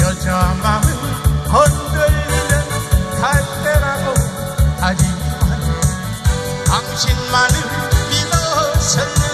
여자 마음 건들는 갈대라고 하지만 당신만을 믿었을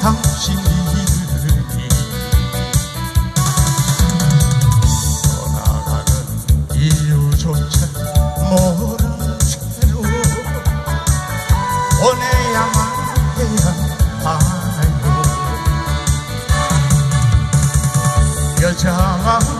당신 이름이 떠나가는 이유조차 모른 채로 보내야만 해야 하나요 여자.